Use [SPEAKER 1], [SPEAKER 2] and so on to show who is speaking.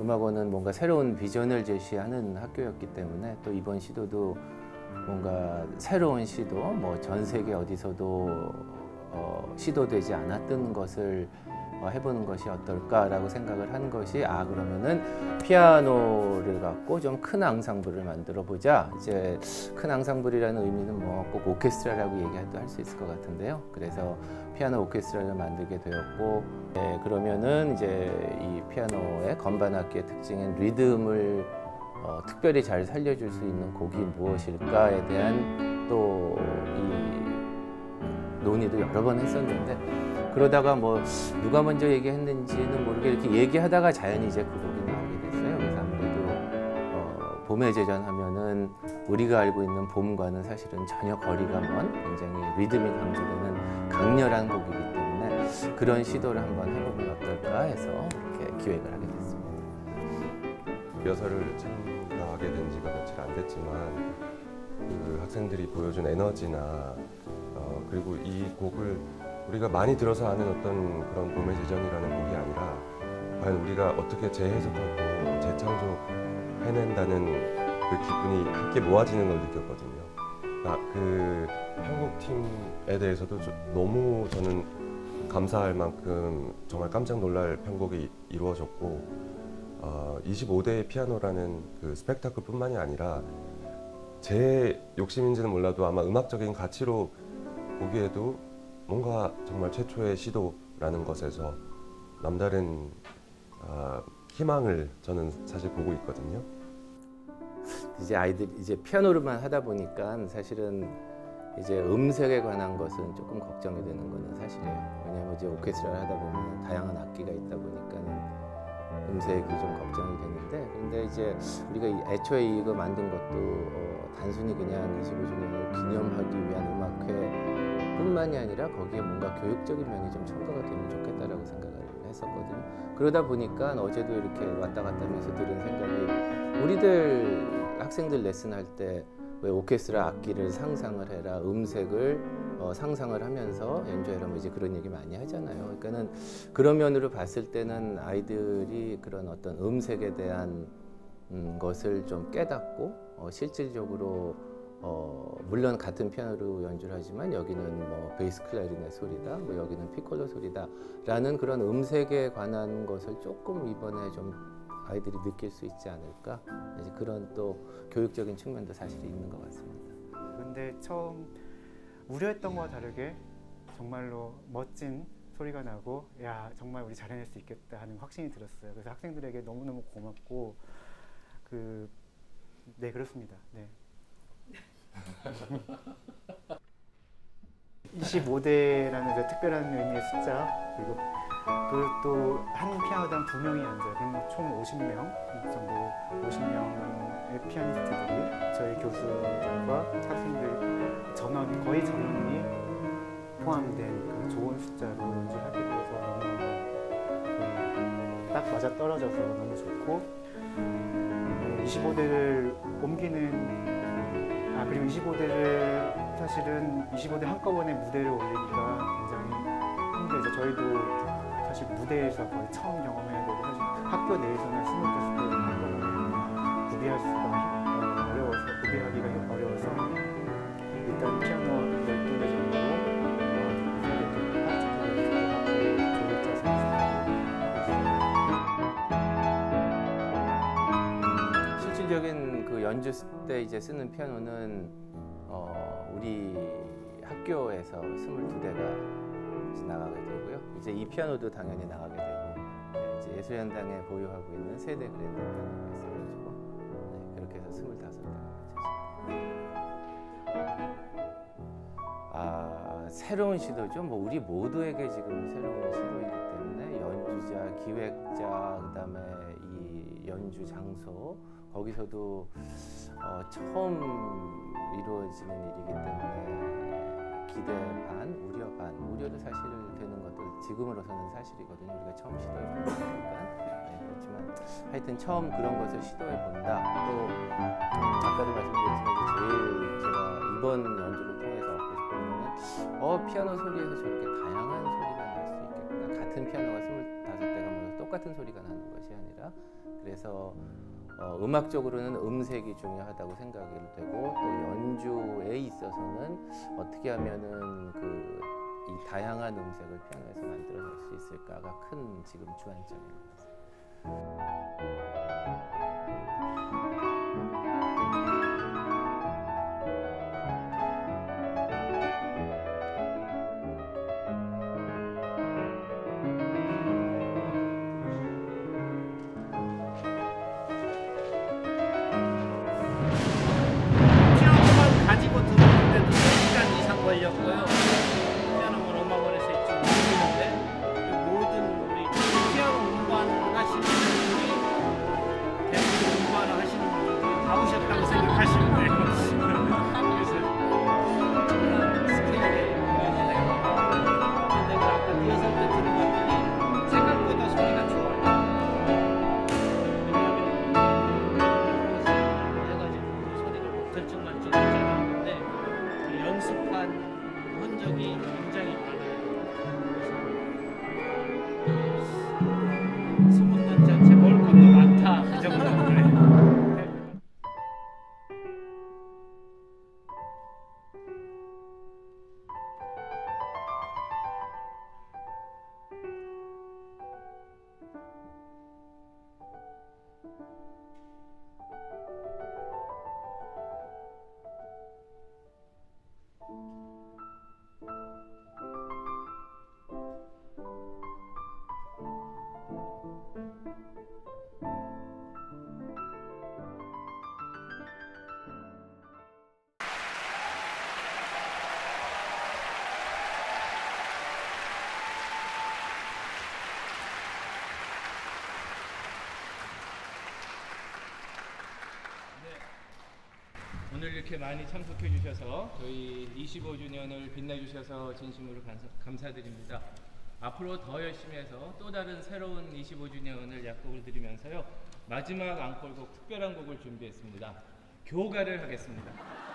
[SPEAKER 1] 음악원은 뭔가 새로운 비전을 제시하는 학교였기 때문에 또 이번 시도도 뭔가 새로운 시도, 뭐 전 세계 어디서도 어, 시도되지 않았던 것을 어, 해보는 것이 어떨까라고 생각을 한 것이 아 그러면은 피아노를 갖고 좀 큰 앙상블을 만들어 보자. 이제 큰 앙상블이라는 의미는 뭐 꼭 오케스트라라고 얘기해도 할 수 있을 것 같은데요. 그래서 피아노 오케스트라를 만들게 되었고 네, 그러면은 이제 이 피아노의 건반 악기의 특징인 리듬을 어, 특별히 잘 살려줄 수 있는 곡이 무엇일까에 대한 또 이 논의도 여러 번 했었는데 그러다가 뭐 누가 먼저 얘기했는지는 모르게 이렇게 얘기하다가 자연히 이제 그 곡이 나오게 됐어요. 그래서 아무래도 어, 봄의 제전 하면은 우리가 알고 있는 봄과는 사실은 전혀 거리가 먼 굉장히 리듬이 강조되는 강렬한 곡이기 때문에 그런 시도를 한번 해보면 어떨까 해서 이렇게 기획을 하게 됐습니다.
[SPEAKER 2] 리허설을 참가하게 된 지가 며칠 안 됐지만 그 학생들이 보여준 에너지나 어, 그리고 이 곡을 우리가 많이 들어서 아는 어떤 그런 봄의 제전이라는 곡이 아니라 과연 우리가 어떻게 재해석하고 재창조해낸다는 그 기분이 함께 모아지는 걸 느꼈거든요. 아, 그 편곡팀에 대해서도 저- 너무 저는 감사할 만큼 정말 깜짝 놀랄 편곡이 이루어졌고 어, 25대의 피아노라는 그 스펙타클뿐만이 아니라 제 욕심인지는 몰라도 아마 음악적인 가치로 보기에도 뭔가 정말 최초의 시도라는 것에서 남다른 아, 희망을 저는 사실 보고 있거든요.
[SPEAKER 1] 이제 아이들 이제 피아노로만 하다 보니까 사실은 이제 음색에 관한 것은 조금 걱정이 되는 거는 사실이에요. 왜냐하면 이제 오케스트라를 하다 보면 다양한 악기가 있다 보니까는 음색이 좀 걱정이 되는데 근데 이제 우리가 이- 애초에 이거 만든 것도 어, 단순히 그냥 25주년을 기념하기 위한 음악회 뿐만이 아니라 거기에 뭔가 교육적인 면이 좀 첨가가 되면 좋겠다라고 생각을 했었거든요. 그러다 보니까 어제도 이렇게 왔다 갔다 하면서 들은 생각이 우리들 학생들 레슨 할 때 왜 오케스트라 악기를 상상을 해라 음색을 어, 상상을 하면서 연주해라 뭐 이제 그런 얘기 많이 하잖아요. 그러니까는 그런 면으로 봤을 때는 아이들이 그런 어떤 음색에 대한 음, 것을 좀 깨닫고 어, 실질적으로 어, 물론 같은 피아노로 연주를 하지만 여기는 뭐 베이스 클라리넷 소리다, 뭐 여기는 피콜로 소리다라는 그런 음색에 관한 것을 조금 이번에 좀 아이들이 느낄 수 있지 않을까 그런 또 교육적인 측면도 사실 있는 것 같습니다.
[SPEAKER 3] 근데 처음 우려했던 거와 다르게 정말로 멋진 소리가 나고 야 정말 우리 잘해낼 수 있겠다 하는 확신이 들었어요. 그래서 학생들에게 너무너무 고맙고 그 네 그렇습니다. 네. 25대라는 그 특별한 의미의 숫자 그리고 또 한 피아노당 두 명이 앉아요. 그러면 총 50명 정도 50명의 피아니스트들이 저희 교수들과 학생들 전원 거의 전원이 포함된 그 좋은 숫자로 연주하게 돼서 너무 그, 딱 맞아 떨어져서 너무 좋고 25대를 옮기는 아 그리고 25대를 사실은 25대 한꺼번에 무대를 올리기가 굉장히 힘들죠. 저희도 사실 무대에서 거의 처음 경험해야 되고 사실 학교 내에서는 25대를 한꺼번에 구비할 수가 힘- 어, 어려워서 구비하기가 힘- 어려워서 일단 피아노 12대 정도 어,
[SPEAKER 1] 실질적인 그 연주 때 이제 쓰는 피아노는 어, 우리 학교에서 22대가 나가게 되고요. 이제 이 피아노도 당연히 나가게 되고 네, 이제 예술현당에 보유하고 있는 세대 그랜드 피아노가 있어가지고 네, 그렇게 해서 25대가 아 새로운 시도죠. 뭐 우리 모두에게 지금 새로운 시도이기 때문에 연주자, 기획자, 그다음에 이 연주 장소 거기서도 어, 처음 이루어지는 일이기 때문에 기대 반, 우려 반, 우려도 사실 되는 것도 지금으로서는 사실이거든요. 우리가 처음 시도해 본 거니까. 네, 그렇지만 하여튼 처음 그런 것을 시도해 본다. 또 아까도 말씀드렸지만 제일 제가 이번 연주를 통해서 얻고 싶은 거는 어 피아노 소리에서 저렇게 다양한 소리가 날 수 있겠구나. 같은 피아노가 25대가 모여서 똑같은 소리가 나는 것이 아니라 그래서 어, 음악적으로는 음색이 중요하다고 생각이 되고 또 연주에 있어서는 어떻게 하면은 그 이 다양한 음색을 피아노에서 만들어낼 수 있을까가 큰 지금 주안점인 것 같습니다.
[SPEAKER 4] 걸렸고요. 피아노만 음악원에서 있지 모르는데 모든 우리 피아노 음반 하시는 분들이 대부분 음반 하시는 분들이 다 오셨다고 생각하시면 돼요. 그래서 공연이네요. 근데 아까 리허설 때 들어봤더니 생각보다 소리가 좋아요. 결정만 않았는데 그 연습한 흔적이 굉장히 많아요. 오늘 이렇게 많이 참석해 주셔서 저희 25주년을 빛내 주셔서 진심으로 감사, 감사 드립니다. 앞으로 더 열심히 해서 또 다른 새로운 25주년을 약속을 드리면서요. 마지막 앙콜곡 특별한 곡을 준비했습니다. 교가를 하겠습니다.